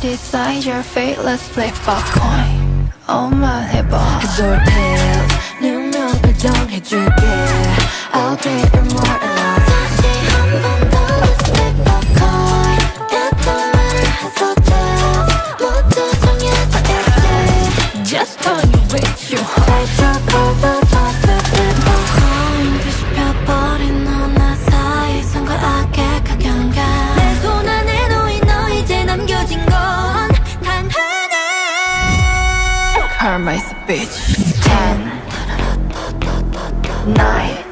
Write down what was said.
Decide your fate, let's flip a coin. Oh my hip hop. 해볼 테일, 네 명을 정해줄게. I'll be immortal. Karma's a bitch. Ten, nine.